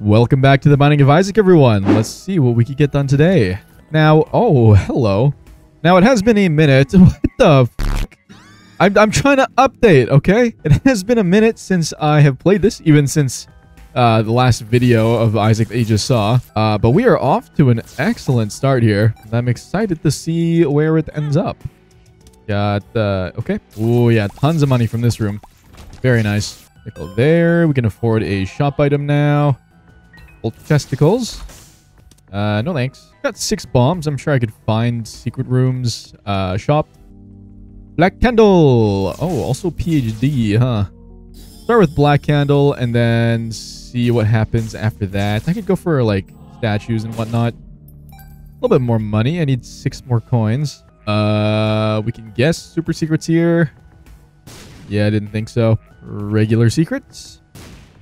Welcome back to the Binding of Isaac, everyone. Let's see what we can get done today. Now, oh, hello. Now, it has been a minute. What the? I'm, I'm trying to update, okay? It has been a minute since I have played this, even since uh, the last video of Isaac that you just saw. Uh, but we are off to an excellent start here. I'm excited to see where it ends up. Got, uh, okay. Oh, yeah, tons of money from this room. Very nice. Nickel there. We can afford a shop item now. Old testicles. Uh, no thanks. Got six bombs. I'm sure I could find secret rooms. Uh, shop. Black candle. Oh, also PhD, huh? Start with black candle and then see what happens after that. I could go for like statues and whatnot. A little bit more money. I need six more coins. Uh, we can guess super secrets here. Yeah, I didn't think so. Regular secrets.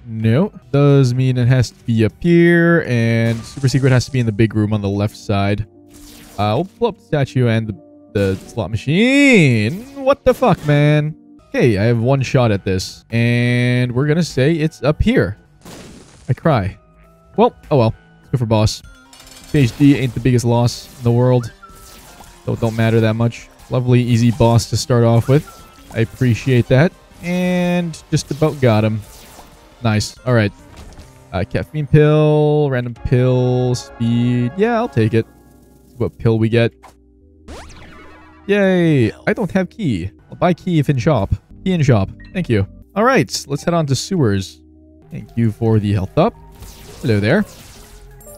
No. Does mean it has to be up here, and super secret has to be in the big room on the left side. Uh, we'll pull up the statue and the, the slot machine. What the fuck, man? Okay, I have one shot at this, and we're gonna say it's up here. I cry. Well, oh well. Let's go for boss. PhD ain't the biggest loss in the world, so it don't matter that much. Lovely, easy boss to start off with. I appreciate that. And just about got him. Nice. All right. Uh, caffeine pill, random pill, speed. Yeah, I'll take it. what pill we get. Yay. I don't have key. I'll buy key if in shop. Key in shop. Thank you. All right. Let's head on to sewers. Thank you for the health up. Hello there.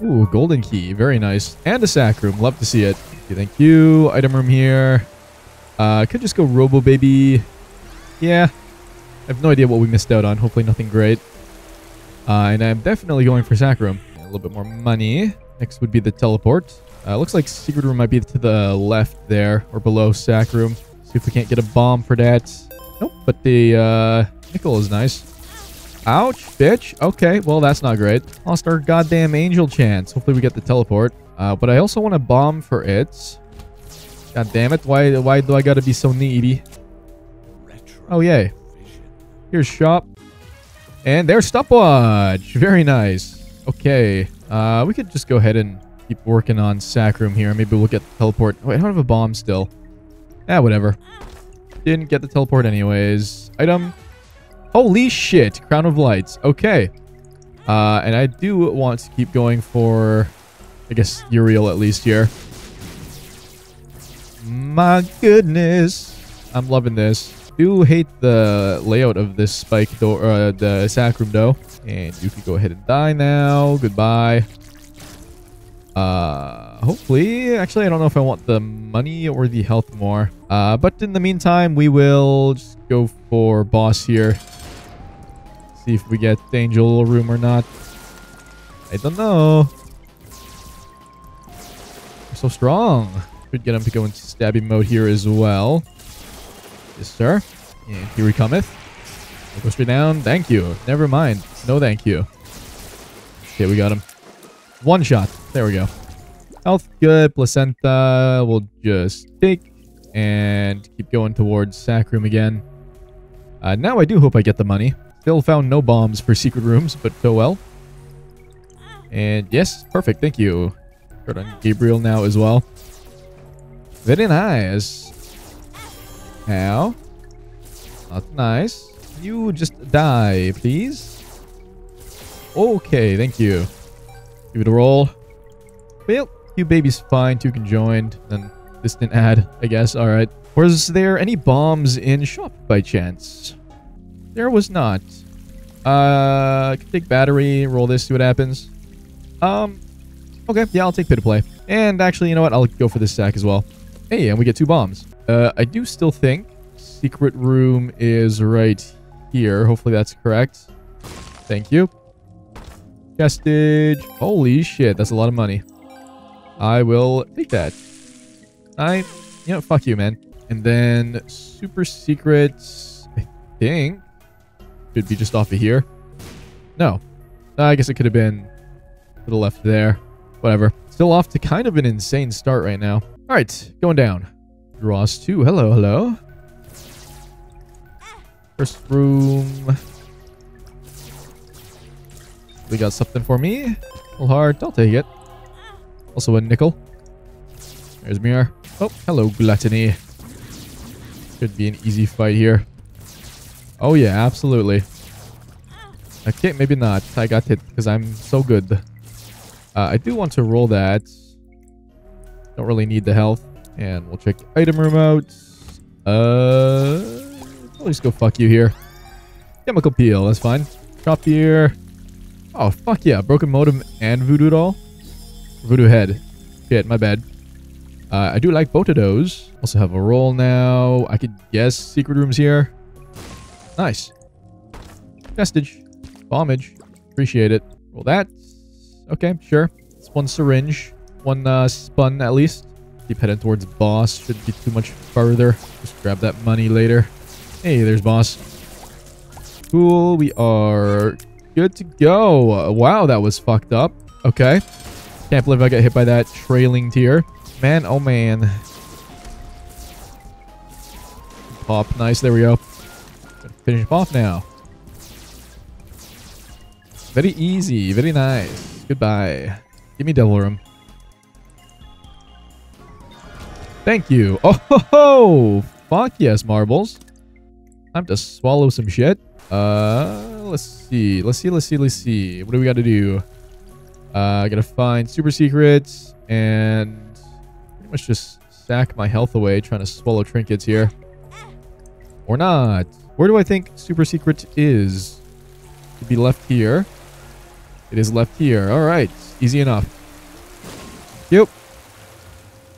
Ooh, golden key. Very nice. And a sack room. Love to see it. Thank you. Thank you. Item room here. Uh, could just go Robo Baby. Yeah. I have no idea what we missed out on. Hopefully nothing great. Uh, and I'm definitely going for sack room. A little bit more money. Next would be the teleport. Uh, looks like secret room might be to the left there or below sack room. See if we can't get a bomb for that. Nope, but the uh, nickel is nice. Ouch, bitch. Okay, well, that's not great. Lost our goddamn angel chance. Hopefully we get the teleport. Uh, but I also want a bomb for it. God damn it. Why, why do I gotta be so needy? Oh, yay. Here's shop. And there's stopwatch. Very nice. Okay. Uh, we could just go ahead and keep working on sack room here. Maybe we'll get the teleport. Wait, I don't have a bomb still. Ah, whatever. Didn't get the teleport anyways. Item. Holy shit. Crown of Lights. Okay. Uh, and I do want to keep going for, I guess, Uriel at least here. My goodness. I'm loving this do hate the layout of this spike door, uh, the sack room though. And you can go ahead and die now. Goodbye. Uh, hopefully, actually, I don't know if I want the money or the health more. Uh, but in the meantime, we will just go for boss here. See if we get angel room or not. I don't know. We're so strong. Could get him to go into stabbing mode here as well. Yes, sir. And here he cometh. go straight down. Thank you. Never mind. No thank you. Okay, we got him. One shot. There we go. Health good. Placenta we'll just take and keep going towards sack room again. Uh, now I do hope I get the money. Still found no bombs for secret rooms, but so well. And yes, perfect. Thank you. On Gabriel now as well. Very nice. How? Not nice. You just die, please. Okay, thank you. Give it a roll. Well, you baby's fine. Two can join. Then distant ad, I guess. All right. Was there any bombs in shop by chance? There was not. Uh, take battery, roll this, see what happens. Um, okay, yeah, I'll take pit to play. And actually, you know what? I'll go for this stack as well. Hey, and we get two bombs. Uh, I do still think secret room is right here. Hopefully that's correct. Thank you. Chestage. Holy shit, that's a lot of money. I will take that. I, you know, fuck you, man. And then super secrets, I think, could be just off of here. No. I guess it could have been to the left there. Whatever. Still off to kind of an insane start right now. All right, going down. Dross 2. Hello, hello. First room. We got something for me. Full heart. I'll take it. Also a nickel. There's Mir. Oh, hello, Gluttony. Should be an easy fight here. Oh, yeah, absolutely. Okay, maybe not. I got hit because I'm so good. Uh, I do want to roll that. Don't really need the health. And we'll check item room out. Uh, I'll just go fuck you here. Chemical peel, that's fine. Chop here. Oh, fuck yeah. Broken modem and voodoo doll. Voodoo head. Shit, my bad. Uh, I do like both of those. Also have a roll now. I could guess secret rooms here. Nice. Vestige. Bombage. Appreciate it. Roll that. Okay, sure. It's one syringe. One uh, spun at least. Keep heading towards boss. Shouldn't be too much further. Just grab that money later. Hey, there's boss. Cool. We are good to go. Wow, that was fucked up. Okay. Can't believe I got hit by that trailing tear. Man, oh man. Pop. Nice. There we go. Finish off now. Very easy. Very nice. Goodbye. Give me Devil Room. Thank you. Oh, ho, ho. fuck yes, marbles. Time to swallow some shit. Uh, let's see. Let's see. Let's see. Let's see. What do we got to do? Uh, I gotta find super secrets and pretty much just sack my health away trying to swallow trinkets here. Or not. Where do I think super secret is? To be left here. It is left here. All right. Easy enough. Yep.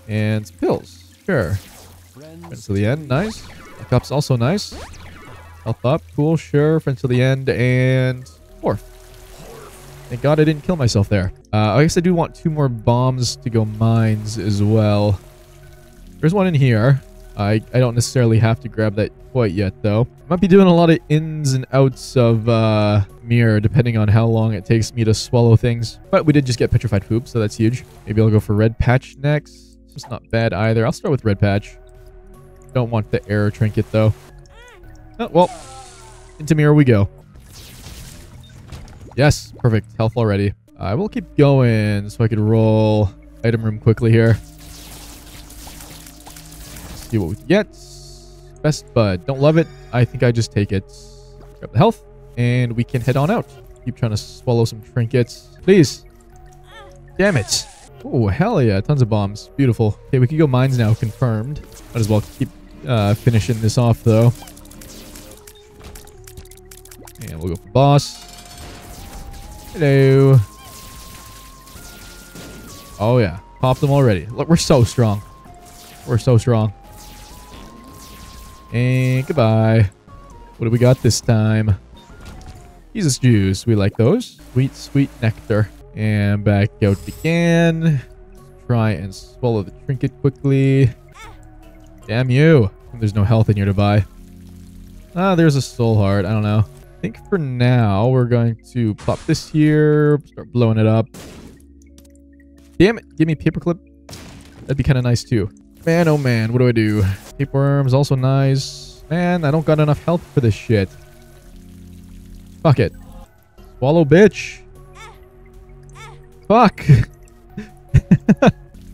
And pills. Sure. Friends to the end. Nice. The cup's also nice. Health up. Cool. Sure. Friends to the end. And fourth. Thank God I didn't kill myself there. Uh, I guess I do want two more bombs to go mines as well. There's one in here. I, I don't necessarily have to grab that quite yet, though. Might be doing a lot of ins and outs of uh, Mir, depending on how long it takes me to swallow things. But we did just get petrified poop, so that's huge. Maybe I'll go for red patch next. It's not bad either. I'll start with red patch. Don't want the error trinket, though. Oh, well, into mirror we go. Yes, perfect. Health already. I will keep going so I can roll item room quickly here. see what we get. Best bud. Don't love it. I think I just take it. Grab the health. And we can head on out. Keep trying to swallow some trinkets. Please. Damn it. Oh, hell yeah. Tons of bombs. Beautiful. Okay, we can go mines now. Confirmed. Might as well keep uh, finishing this off, though. And we'll go for boss. Hello. Oh, yeah. Pop them already. Look, we're so strong. We're so strong. And goodbye. What do we got this time? Jesus juice. We like those. Sweet, sweet nectar. And back out again. Try and swallow the trinket quickly. Damn you. There's no health in here to buy. Ah, there's a soul heart. I don't know. I think for now, we're going to pop this here. Start blowing it up. Damn it. Give me paperclip. That'd be kind of nice too. Man, oh man. What do I do? Tapeworms, also nice. Man, I don't got enough health for this shit. Fuck it. Swallow, bitch. Fuck.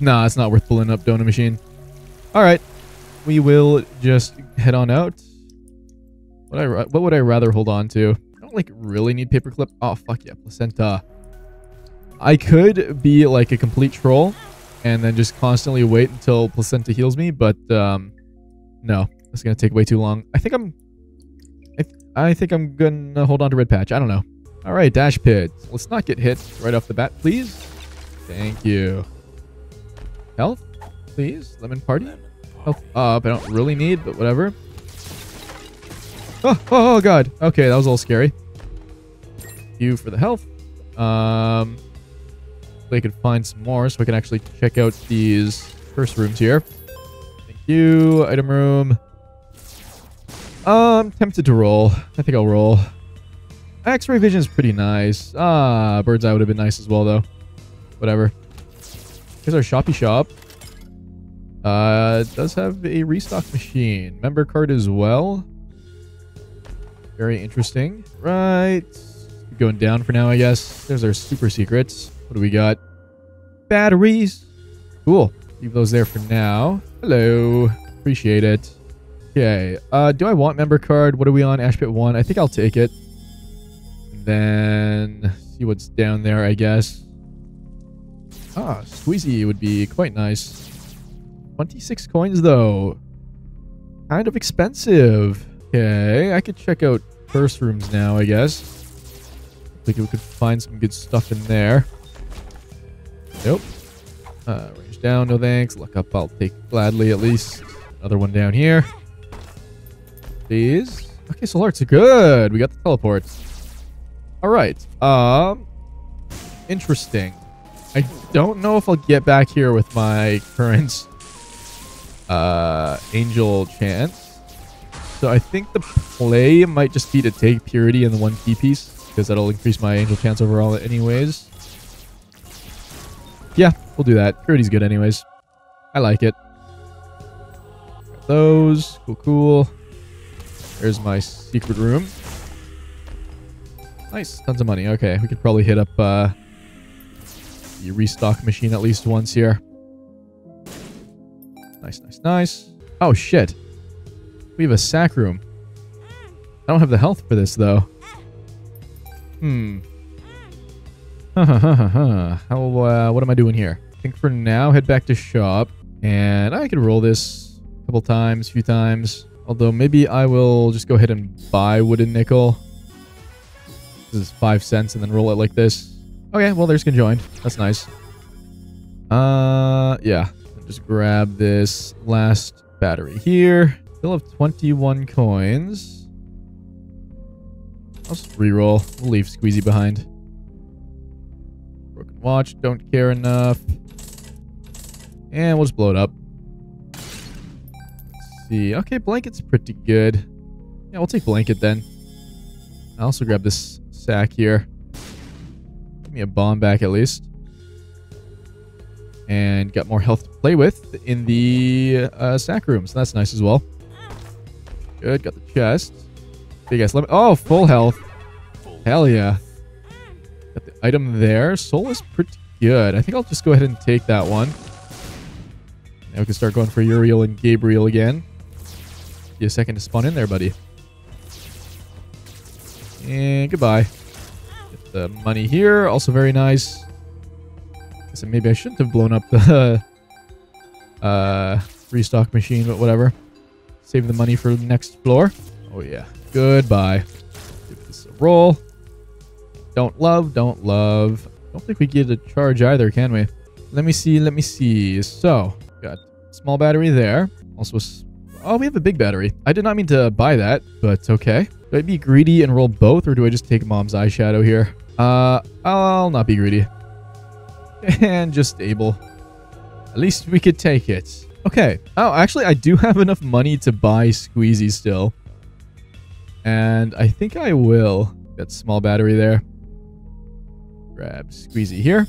nah, it's not worth pulling up donut machine. Alright. We will just head on out. What I what would I rather hold on to? I don't like really need paperclip. Oh fuck yeah, placenta. I could be like a complete troll and then just constantly wait until placenta heals me, but um no, it's gonna take way too long. I think I'm I, th I think I'm gonna hold on to red patch. I don't know. All right, dash pit. Let's not get hit right off the bat, please. Thank you. Health, please. Lemon party. Health up. I don't really need, but whatever. Oh, oh, oh god. Okay, that was a little scary. You for the health. Um, we could find some more so we can actually check out these first rooms here. Thank you. Item room. Um, tempted to roll. I think I'll roll. X-ray vision is pretty nice. Ah, bird's eye would have been nice as well, though. Whatever. Here's our shoppy shop. Uh, does have a restock machine. Member card as well. Very interesting. Right. keep going down for now, I guess. There's our super secrets. What do we got? Batteries. Cool. Leave those there for now. Hello. Appreciate it. Okay. Uh, do I want member card? What are we on? Ashpit 1. I think I'll take it. Then see what's down there, I guess. Ah, Squeezy would be quite nice. 26 coins, though. Kind of expensive. Okay, I could check out first rooms now, I guess. Think we could find some good stuff in there. Nope. Uh, range down, no thanks. Luck up, I'll take gladly at least. Another one down here. Please. Okay, solar arts are good. We got the teleports. All right. Um, interesting. I don't know if I'll get back here with my current uh, angel chance. So I think the play might just be to take purity in the one key piece because that'll increase my angel chance overall anyways. Yeah, we'll do that. Purity's good anyways. I like it. Got those. Cool, cool. There's my secret room. Nice. Tons of money. Okay, we could probably hit up uh, the restock machine at least once here. Nice, nice, nice. Oh, shit. We have a sack room. I don't have the health for this, though. Hmm. Ha ha ha. How, uh, what am I doing here? I think for now, head back to shop. And I could roll this a couple times, a few times. Although maybe I will just go ahead and buy wooden nickel. This is five cents and then roll it like this. Okay, well, there's conjoined. That's nice. Uh, yeah. Just grab this last battery here. Still have 21 coins. I'll just re-roll. We'll leave Squeezy behind. Broken watch. Don't care enough. And we'll just blow it up. Let's see. Okay, blanket's pretty good. Yeah, we'll take blanket then. I'll also grab this sack here. Give me a bomb back at least. And got more health to play with in the uh, sack room, so that's nice as well. Good, got the chest. Big ass lemon. Oh, full health. Hell yeah. Got the item there. Soul is pretty good. I think I'll just go ahead and take that one. Now we can start going for Uriel and Gabriel again. Give you a second to spawn in there, buddy. And goodbye. Get the money here. Also very nice. Guess maybe I shouldn't have blown up the uh, restock machine, but whatever. Save the money for the next floor. Oh, yeah. Goodbye. Give this a roll. Don't love, don't love. Don't think we get a charge either, can we? Let me see, let me see. So, got small battery there. Also, oh, we have a big battery. I did not mean to buy that, but okay. Do I be greedy and roll both, or do I just take mom's eyeshadow here? Uh, I'll not be greedy. And just stable. At least we could take it. Okay. Oh, actually, I do have enough money to buy Squeezy still. And I think I will. That small battery there. Grab Squeezy here.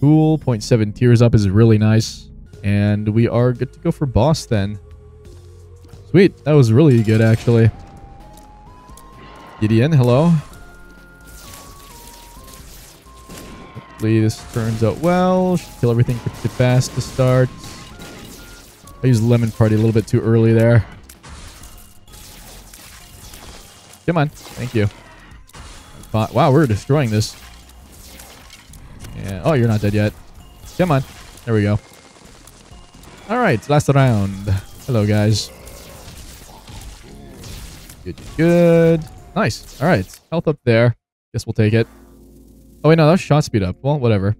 Cool. 0.7 tears up is really nice. And we are good to go for boss then. Sweet. That was really good, actually. Gideon, hello. Hopefully this turns out well. Should kill everything pretty fast to start. I used Lemon Party a little bit too early there. Come on. Thank you. Wow, we're destroying this. Yeah. Oh, you're not dead yet. Come on. There we go. All right, last round. Hello, guys. Good, good. Nice. All right, health up there. Guess we'll take it. Oh, wait, no, that was shot speed up. Well, whatever.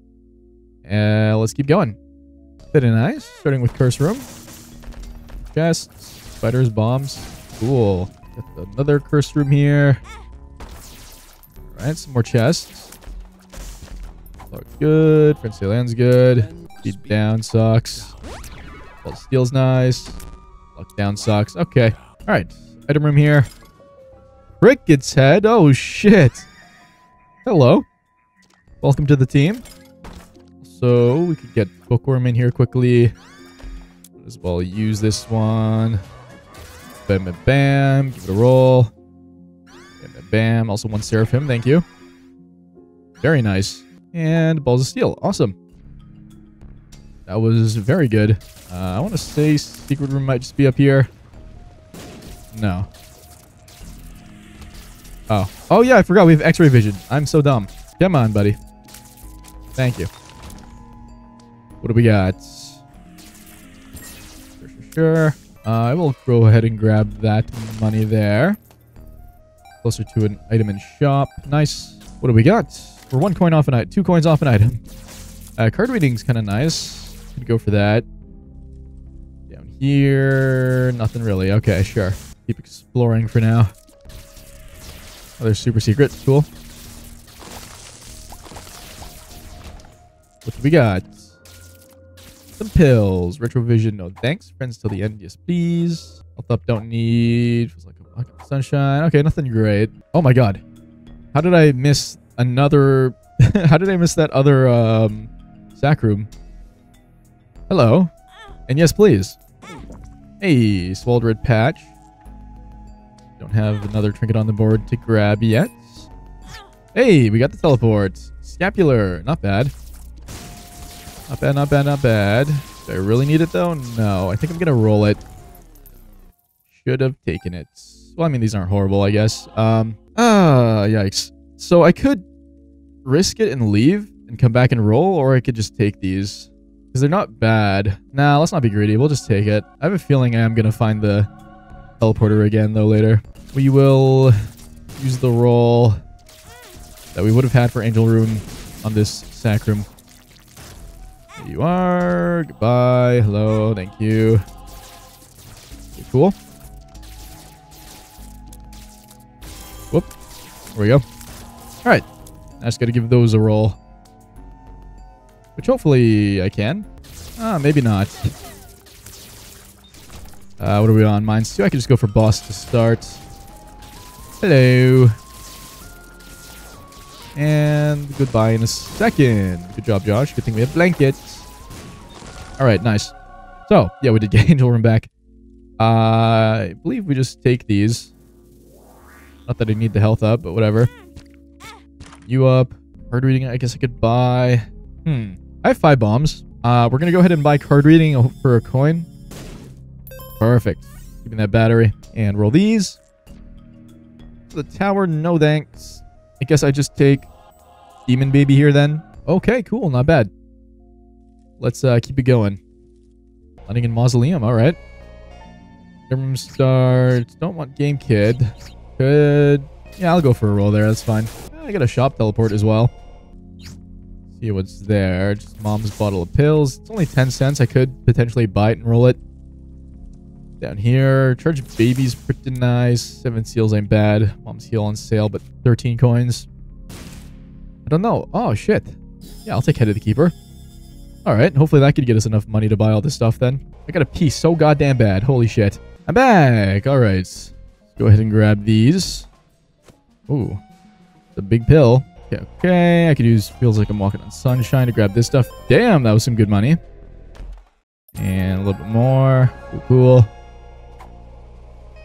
Uh, let's keep going. Pretty nice. Starting with curse room. Chests, spiders, bombs. Cool. Got another curse room here. All right, some more chests. Looks good. Prince Land's good. Beat down sucks. Well, steel's nice. Lock down sucks. Okay. All right. Item room here. Cricket's head. Oh, shit. Hello. Welcome to the team. So we could get Bookworm in here quickly. Might as well use this one. Bam, bam, bam. Give it a roll. Bam, bam, Bam. Also one Seraphim. Thank you. Very nice. And Balls of Steel. Awesome. That was very good. Uh, I want to say secret room might just be up here. No. Oh. Oh, yeah, I forgot. We have x-ray vision. I'm so dumb. Come on, buddy. Thank you. What do we got? Sure, sure, sure. Uh, I will go ahead and grab that money there. Closer to an item in shop. Nice. What do we got? We're one coin off an item. Two coins off an item. Uh, card reading's kind of nice. Could go for that. Down here, nothing really. Okay, sure. Keep exploring for now. Another super secret. Cool. What do we got? Some pills. Retrovision, no thanks. Friends till the end, yes please. Health up, don't need. Feels like a sunshine. Okay, nothing great. Oh my god. How did I miss another... How did I miss that other um, sack room? Hello. And yes, please. Hey, swallowed red patch. Don't have another trinket on the board to grab yet. Hey, we got the teleport. Scapular. Not bad. Not bad, not bad, not bad. Do I really need it, though? No. I think I'm going to roll it. Should have taken it. Well, I mean, these aren't horrible, I guess. Um, ah, yikes. So I could risk it and leave and come back and roll, or I could just take these. Because they're not bad. Nah, let's not be greedy. We'll just take it. I have a feeling I am going to find the teleporter again, though, later. We will use the roll that we would have had for Angel Room on this sack room. There you are. Goodbye. Hello. Thank you. Okay, cool. Whoop. There we go. All right. I just got to give those a roll. Which hopefully I can. Ah, maybe not. Uh, what are we on? Mines 2. I can just go for boss to start. Hello. And goodbye in a second. Good job, Josh. Good thing we have blankets. All right, nice. So, yeah, we did get Angel Room back. Uh, I believe we just take these. Not that I need the health up, but whatever. You up. Card reading, I guess I could buy. Hmm. I have five bombs. Uh, we're going to go ahead and buy card reading for a coin. Perfect. Keeping that battery. And roll these. The tower, no thanks. I guess I just take Demon Baby here then. Okay, cool. Not bad. Let's uh, keep it going. Landing in Mausoleum. All right. Room starts. Don't want Game Kid. Could. Yeah, I'll go for a roll there. That's fine. I got a shop teleport as well. See what's there. Just mom's bottle of pills. It's only 10 cents. I could potentially buy it and roll it. Down here. Charge babies pretty nice. Seven seals ain't bad. Mom's heel on sale, but 13 coins. I don't know. Oh, shit. Yeah, I'll take Head of the Keeper. Alright, hopefully that could get us enough money to buy all this stuff then. I got a piece so goddamn bad. Holy shit. I'm back. Alright. Let's go ahead and grab these. Ooh. A big pill. Okay, okay. I could use feels like I'm walking on sunshine to grab this stuff. Damn, that was some good money. And a little bit more. Cool, cool.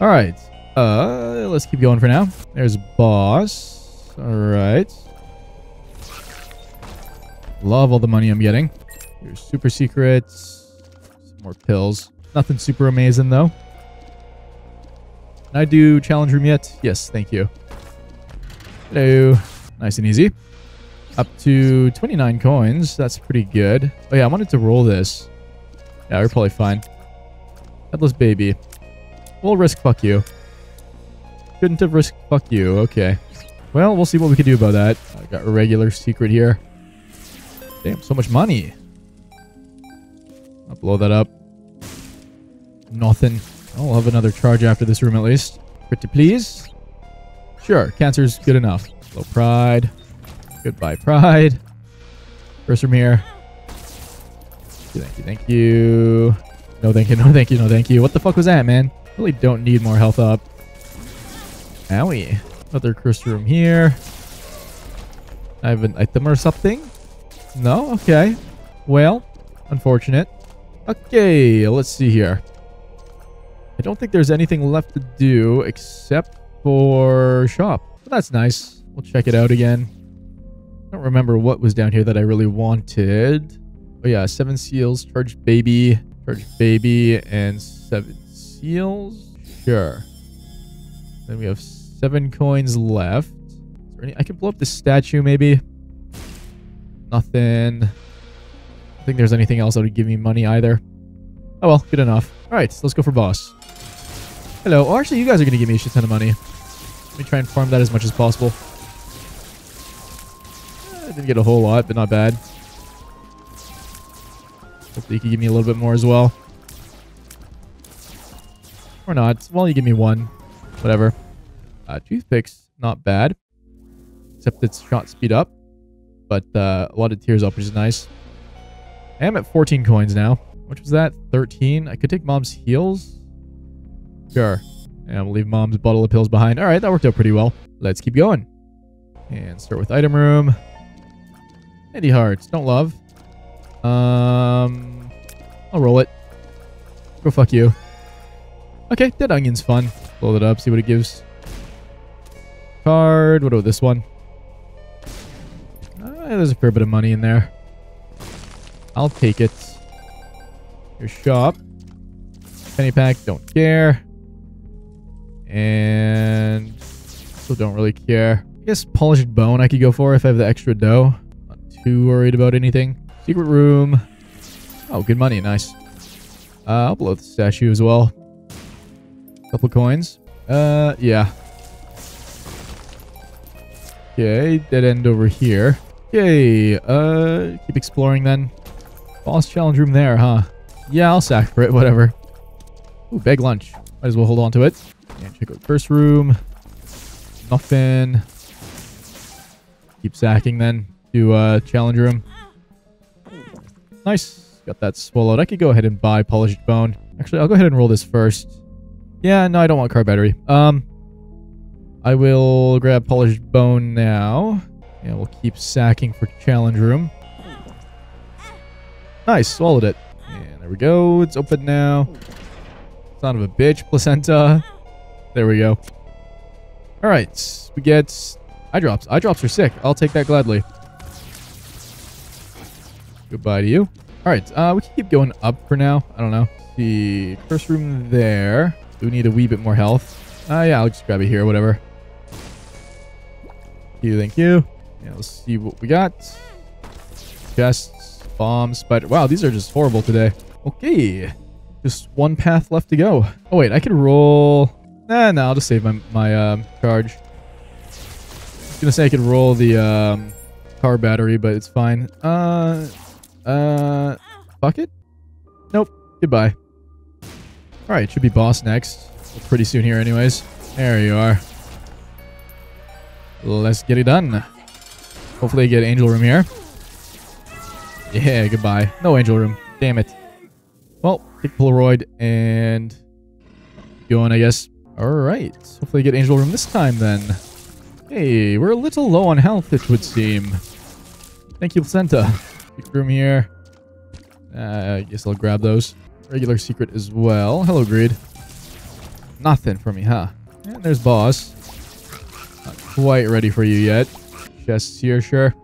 Alright. Uh, let's keep going for now. There's boss. Alright. Love all the money I'm getting. Here's super secrets. Some more pills. Nothing super amazing though. Can I do challenge room yet? Yes, thank you. Hello. Nice and easy. Up to 29 coins. That's pretty good. Oh yeah, I wanted to roll this. Yeah, we're probably fine. Headless baby. We'll risk fuck you. Couldn't have risked fuck you. Okay. Well, we'll see what we can do about that. I got a regular secret here. Damn, so much money. I'll blow that up. Nothing. I'll have another charge after this room at least. Pretty please. Sure, cancer's good enough. Low pride. Goodbye, pride. First room here. Thank you, thank you. No thank you, no thank you, no thank you. What the fuck was that, man? Really don't need more health up. Owie. Another cursed room here. I have an item or something? No? Okay. Well, unfortunate. Okay, let's see here. I don't think there's anything left to do except for shop. that's nice. We'll check it out again. I don't remember what was down here that I really wanted. Oh yeah, seven seals, charged baby, charged baby, and seven seals. Sure. Then we have seven coins left. Any, I can blow up the statue maybe. Nothing. I think there's anything else that would give me money either. Oh well, good enough. All right, let's go for boss. Hello. Oh, actually, you guys are going to give me a shit ton of money. Let me try and farm that as much as possible. Eh, I didn't get a whole lot, but not bad. Hopefully you can give me a little bit more as well. Or not. Well, you give me one. Whatever. Uh, toothpicks, not bad. Except it's shot speed up. But uh, a lot of tears up, which is nice. I am at 14 coins now. Which was that? 13? I could take mom's heels. Sure. And we'll leave mom's bottle of pills behind. All right, that worked out pretty well. Let's keep going. And start with item room. Candy hearts. Don't love. Um, I'll roll it. Go fuck you. Okay, dead onion's fun. Blow it up, see what it gives. Card. What about this one? Uh, there's a fair bit of money in there. I'll take it. Your shop. Penny pack, don't care. And still don't really care. I guess polished bone I could go for if I have the extra dough. Not too worried about anything. Secret room. Oh, good money. Nice. Uh, I'll blow the statue as well. Couple coins. Uh, yeah. Okay, dead end over here. Okay, uh, keep exploring then. Boss challenge room there, huh? Yeah, I'll sack for it, whatever. Ooh, big lunch. Might as well hold on to it. And check out first room. Nothing. Keep sacking then to uh, challenge room. Nice. Got that swallowed. I could go ahead and buy polished bone. Actually, I'll go ahead and roll this first. Yeah, no, I don't want car battery. Um, I will grab polished bone now. And we'll keep sacking for challenge room. Nice, swallowed it. And there we go. It's open now. Son of a bitch, placenta. There we go. All right, we get eye drops. Eye drops are sick. I'll take that gladly. Goodbye to you. All right, uh, we can keep going up for now. I don't know. The first room there. Do we need a wee bit more health? Uh, yeah, I'll just grab it here, whatever. Thank you, thank you. Yeah, let's see what we got. Chests, bombs, but Wow, these are just horrible today. Okay, just one path left to go. Oh wait, I can roll. Nah, no, I'll just save my my um, charge. I was gonna say I could roll the um, car battery, but it's fine. Uh, uh, fuck it. Nope. Goodbye. All right, should be boss next. Pretty soon here, anyways. There you are. Let's get it done. Hopefully I get angel room here. Yeah, goodbye. No angel room. Damn it. Well, take Polaroid and going, I guess. All right. Hopefully I get angel room this time then. Hey, we're a little low on health, it would seem. Thank you, placenta. Room here. Uh, I guess I'll grab those. Regular secret as well. Hello, greed. Nothing for me, huh? And there's boss. Not quite ready for you yet. Chests here, sure.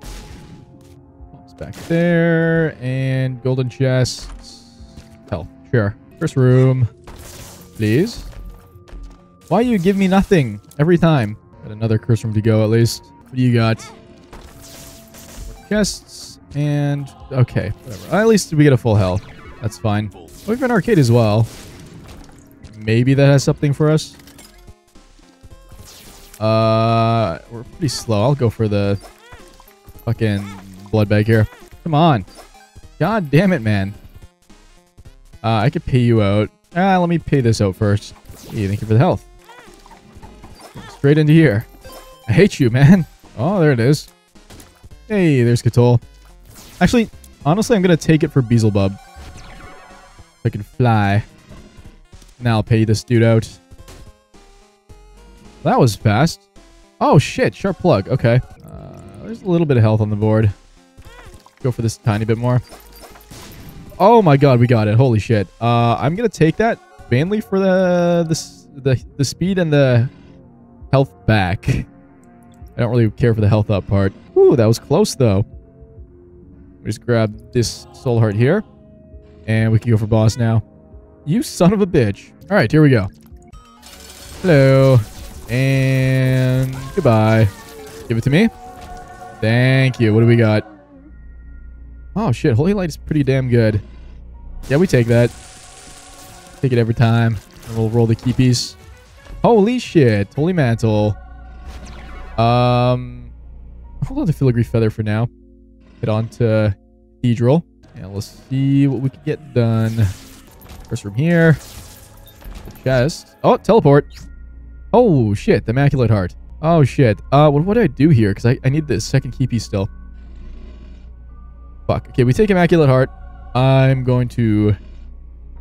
Bombs back there. And golden chests. Hell, sure. First room. Please. Why you give me nothing every time? Got another curse room to go at least. What do you got? Chests. And okay, whatever. At least we get a full health. That's fine. We have an arcade as well. Maybe that has something for us. Uh, we're pretty slow. I'll go for the fucking blood bag here. Come on. God damn it, man. Uh, I could pay you out. Ah, let me pay this out first. Hey, thank you for the health. Straight into here. I hate you, man. Oh, there it is. Hey, there's Cthulhu. Actually, honestly, I'm going to take it for Beelzebub. I can fly. Now I'll pay this dude out. That was fast. Oh, shit. Sharp plug. Okay. Uh, there's a little bit of health on the board. Go for this tiny bit more. Oh my god, we got it. Holy shit. Uh, I'm going to take that mainly for the, the, the, the speed and the health back. I don't really care for the health up part. Ooh, that was close though. We just grab this soul heart here. And we can go for boss now. You son of a bitch. All right, here we go. Hello. And goodbye. Give it to me. Thank you. What do we got? Oh, shit. Holy Light is pretty damn good. Yeah, we take that. Take it every time. And we'll roll the keepies. Holy shit. Holy Mantle. Um, hold on to Filigree Feather for now. Head on to Cathedral. And let's see what we can get done. First from here. Chest. Oh, teleport. Oh, shit. The Immaculate Heart. Oh, shit. Uh, what, what do I do here? Because I, I need the second keepy still. Fuck. Okay, we take Immaculate Heart. I'm going to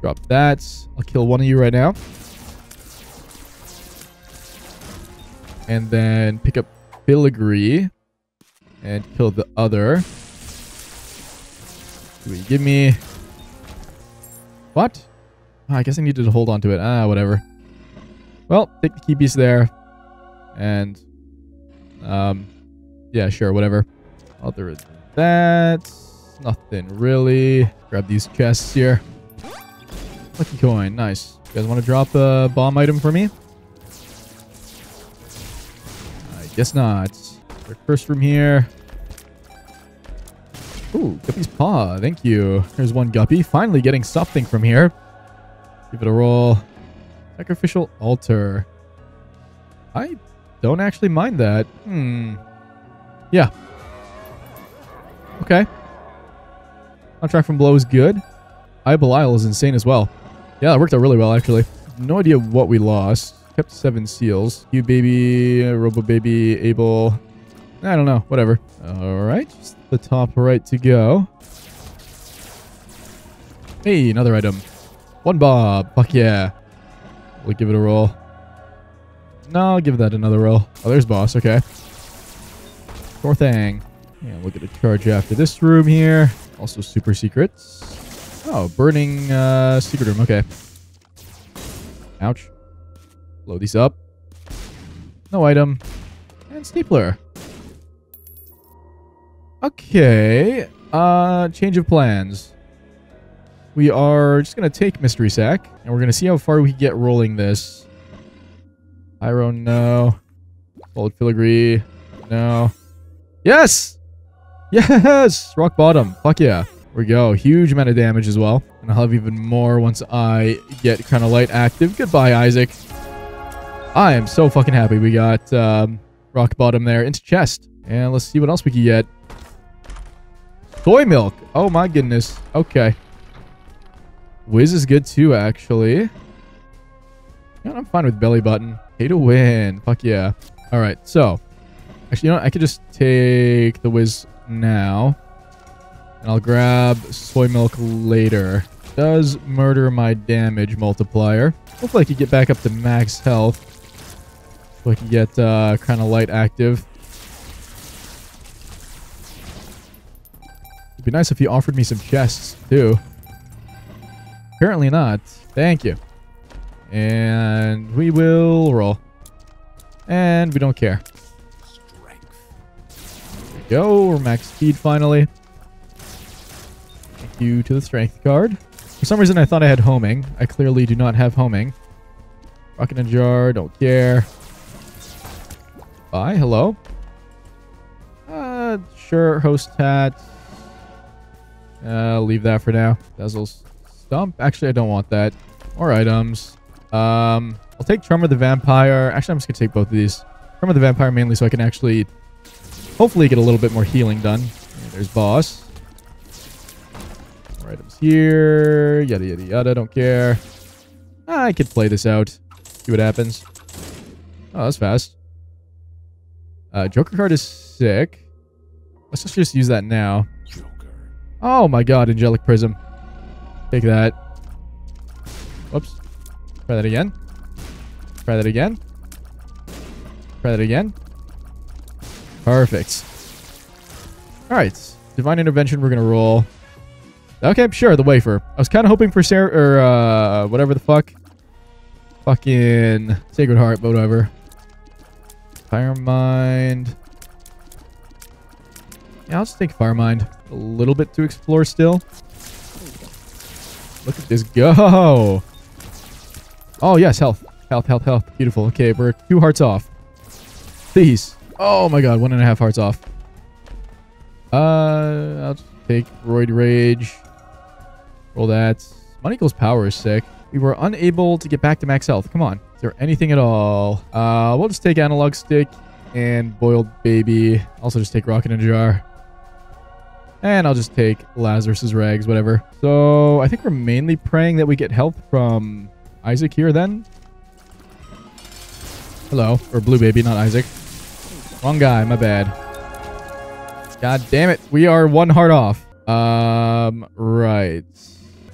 drop that. I'll kill one of you right now. And then pick up Filigree. And kill the other. Do give me... What? Oh, I guess I needed to hold on to it. Ah, whatever. Well, take the key piece there. And... Um... Yeah, sure, whatever. Other than that... Nothing really. Grab these chests here. Lucky coin. Nice. You guys want to drop a bomb item for me? I guess not. First from here. Ooh, Guppy's Paw. Thank you. Here's one Guppy. Finally getting something from here. Give it a roll. Sacrificial Altar. I don't actually mind that. Hmm. Yeah. Okay. Contract from Below is good. I Belial is insane as well. Yeah, that worked out really well, actually. No idea what we lost. Kept seven seals. You baby, Robo baby, Abel. I don't know. Whatever. All right. Just the top right to go. Hey, another item. One bob. Fuck yeah. We'll give it a roll. No, I'll give that another roll. Oh, there's boss. Okay. Fourth thing. Yeah, we'll get a charge after this room here. Also super secrets. Oh, burning uh, secret room. Okay. Ouch. Blow these up. No item. And stapler. Okay. Uh, change of plans. We are just going to take Mystery Sack, and we're going to see how far we get rolling this. Pyro, no. Solid Filigree, no. Yes! Yes! Rock bottom. Fuck yeah. Here we go. Huge amount of damage as well. And I'll have even more once I get Crown of Light active. Goodbye, Isaac. I am so fucking happy we got um, rock bottom there into chest. And let's see what else we can get. Soy milk. Oh my goodness. Okay. Wiz is good too, actually. Yeah, I'm fine with belly button. Pay to win. Fuck yeah. All right. So, actually, you know, what? I could just take the Wiz now. And I'll grab soy milk later. Does murder my damage multiplier. Hopefully I could get back up to max health. So I can get uh, Crown of Light active. It'd be nice if you offered me some chests, too. Apparently not. Thank you. And we will roll. And we don't care. There we go. We're max speed finally. Thank you to the strength card. For some reason, I thought I had homing. I clearly do not have homing. Rocket in a jar. Don't care. Bye. Hello. Uh, sure. Host hat. Uh, leave that for now. Dazzle's stump. Actually, I don't want that. More items. Um, I'll take Charm of the Vampire. Actually, I'm just going to take both of these. Charm of the Vampire mainly so I can actually hopefully get a little bit more healing done. there's Boss. More items here. Yada, yada, yada. Don't care. I could play this out. See what happens. Oh, that's fast. Uh, Joker card is sick. Let's just use that now. Oh my god, Angelic Prism. Take that. Whoops. Try that again. Try that again. Try that again. Perfect. Alright. Divine Intervention, we're gonna roll. Okay, sure, the wafer. I was kind of hoping for Sarah, or, uh, whatever the fuck. Fucking Sacred Heart, but whatever. Fire Mind. Yeah, I'll just take Firemind. A little bit to explore still. Look at this go. Oh, yes, health. Health, health, health. Beautiful. Okay, we're two hearts off. Please. Oh my god, one and a half hearts off. Uh, I'll just take Roid Rage. Roll that. Money Equals Power is sick. We were unable to get back to max health. Come on. Is there anything at all? Uh, we'll just take Analog Stick and Boiled Baby. Also just take Rocket in a Jar. And I'll just take Lazarus's Rags, whatever. So I think we're mainly praying that we get help from Isaac here then. Hello. Or Blue Baby, not Isaac. Wrong guy, my bad. God damn it. We are one heart off. Um, right.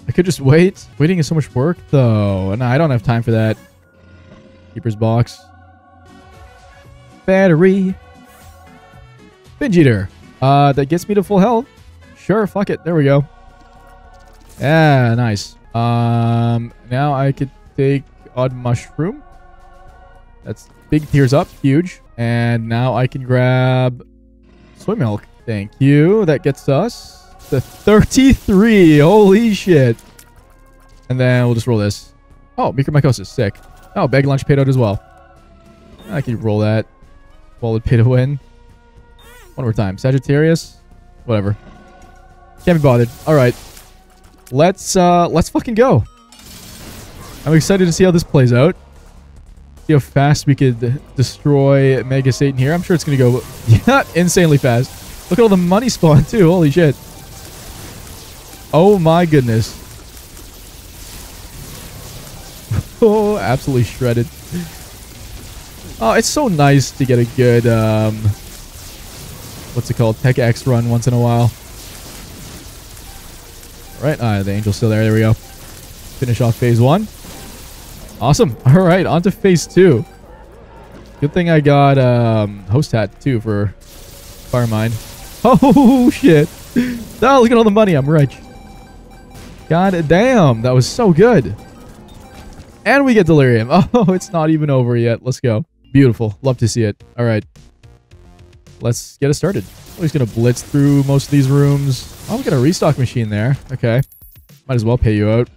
I could just wait. Waiting is so much work, though. And I don't have time for that. Keeper's box. Battery. Binge Eater. Uh, that gets me to full health. Sure, fuck it. There we go. Yeah, nice. Um, now I could take Odd Mushroom. That's big tears up. Huge. And now I can grab soy milk. Thank you. That gets us the 33. Holy shit. And then we'll just roll this. Oh, Mucormycosis. Sick. Oh, Bag Lunch paid out as well. I can roll that. Wallet pay to win. One more time. Sagittarius. Whatever. Can't be bothered. All right. Let's uh let's fucking go. I'm excited to see how this plays out. See how fast we could destroy Mega Satan here. I'm sure it's gonna go yeah, insanely fast. Look at all the money spawn too. Holy shit. Oh my goodness. oh, absolutely shredded. Oh, it's so nice to get a good um what's it called? Tech X run once in a while. Right, uh, the angel's still there. There we go. Finish off phase one. Awesome. All right, on to phase two. Good thing I got um, host hat too for Firemind. Oh shit! Oh, look at all the money. I'm rich. God damn, that was so good. And we get delirium. Oh, it's not even over yet. Let's go. Beautiful. Love to see it. All right. Let's get it started. Oh, he's going to blitz through most of these rooms. Oh, we got a restock machine there. Okay. Might as well pay you out.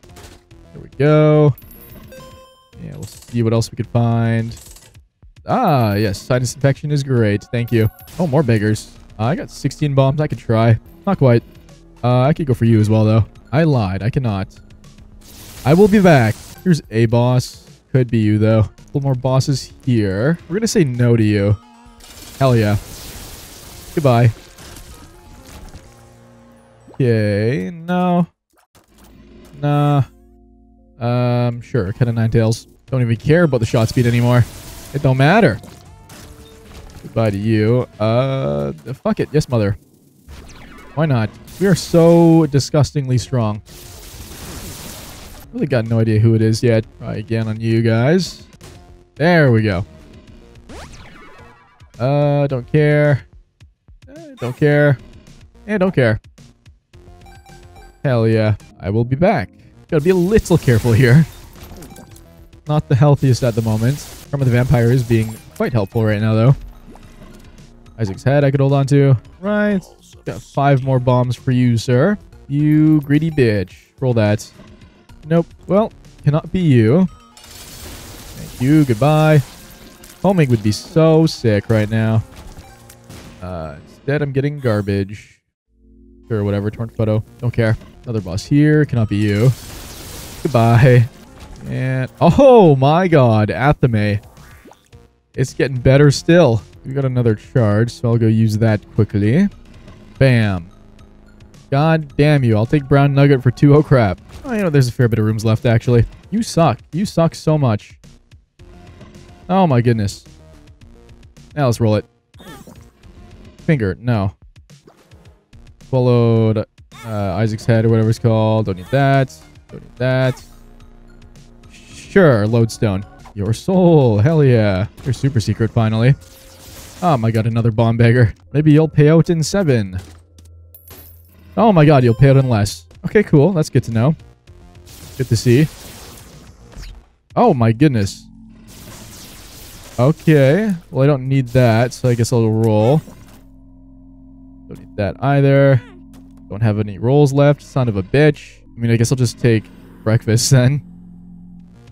There we go. Yeah, we'll see what else we could find. Ah, yes. Sinus infection is great. Thank you. Oh, more beggars. Uh, I got 16 bombs. I could try. Not quite. Uh, I could go for you as well, though. I lied. I cannot. I will be back. Here's a boss. Could be you, though. A little more bosses here. We're going to say no to you. Hell yeah. Goodbye. Okay, no. Nah. Um, sure, Cat-o'-nine-tails. Don't even care about the shot speed anymore. It don't matter. Goodbye to you. Uh, fuck it. Yes, mother. Why not? We are so disgustingly strong. Really got no idea who it is yet. Try again on you guys. There we go. Uh, don't care. Don't care. And don't care. Hell yeah. I will be back. Gotta be a little careful here. Not the healthiest at the moment. Charm of the Vampire is being quite helpful right now, though. Isaac's head I could hold on to. Right. Got five more bombs for you, sir. You greedy bitch. Roll that. Nope. Well, cannot be you. Thank you. Goodbye. Homing would be so sick right now. Uh, instead, I'm getting garbage. Sure, whatever. Torn photo. Don't care. Another boss here. Cannot be you. Goodbye. And oh my god, Athame. It's getting better still. We got another charge, so I'll go use that quickly. Bam. God damn you. I'll take brown nugget for two. Oh crap. Oh, you know, there's a fair bit of rooms left, actually. You suck. You suck so much. Oh my goodness. Now let's roll it. Finger. No. Followed uh, Isaac's head or whatever it's called. Don't need that. Don't need that. Sure, lodestone. Your soul. Hell yeah. You're super secret finally. Oh my god, another bomb beggar. Maybe you'll pay out in seven. Oh my god, you'll pay out in less. Okay, cool. That's good to know. Good to see. Oh my goodness. Okay. Well, I don't need that, so I guess I'll roll. Don't need that either. Don't have any rolls left. Son of a bitch. I mean, I guess I'll just take breakfast then.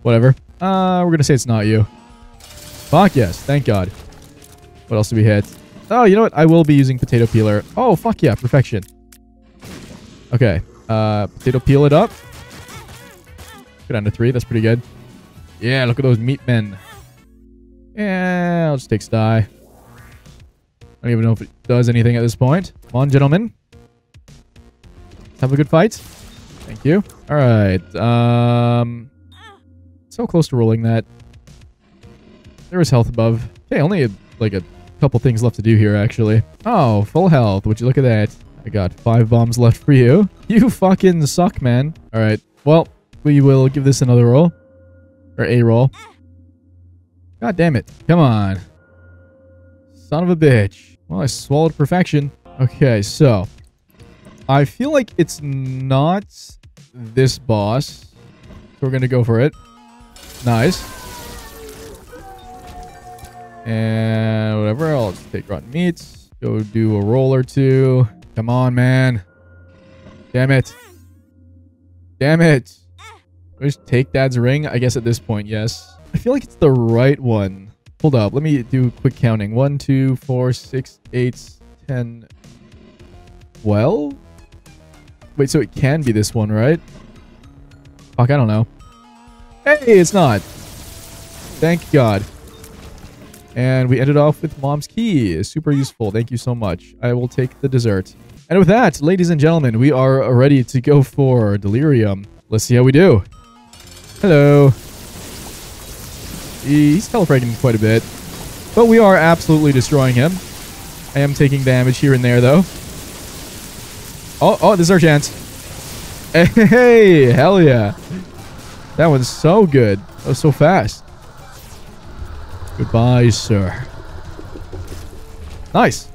Whatever. Uh, we're gonna say it's not you. Fuck yes. Thank God. What else do we hit? Oh, you know what? I will be using potato peeler. Oh, fuck yeah. Perfection. Okay. Uh, potato peel it up. Go down to three. That's pretty good. Yeah, look at those meat men. Yeah, I'll just take Stye. I don't even know if it does anything at this point. Come on, gentlemen. Have a good fight. Thank you. All right. Um, so close to rolling that. There is health above. Okay, only a, like a couple things left to do here, actually. Oh, full health. Would you look at that? I got five bombs left for you. You fucking suck, man. All right. Well, we will give this another roll. Or a roll. God damn it. Come on. Son of a bitch. Well, I swallowed perfection. Okay, so. I feel like it's not this boss. So we're going to go for it. Nice. And whatever, I'll take rotten meats. Go do a roll or two. Come on, man. Damn it. Damn it. Just take Dad's ring? I guess at this point, yes. I feel like it's the right one. Hold up. Let me do quick counting. 1, 2, 4, 6, 8, 10, 12? Wait, so it can be this one, right? Fuck, I don't know. Hey, it's not. Thank God. And we ended off with Mom's Key. Super useful. Thank you so much. I will take the dessert. And with that, ladies and gentlemen, we are ready to go for Delirium. Let's see how we do. Hello. He's teleporting quite a bit. But we are absolutely destroying him. I am taking damage here and there, though. Oh, oh, this is our chance. Hey, hell yeah. That one's so good. That was so fast. Goodbye, sir. Nice.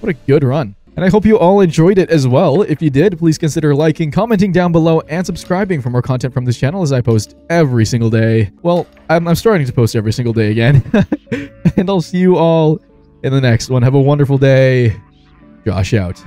What a good run. And I hope you all enjoyed it as well. If you did, please consider liking, commenting down below, and subscribing for more content from this channel as I post every single day. Well, I'm, I'm starting to post every single day again. and I'll see you all in the next one. Have a wonderful day. Josh out.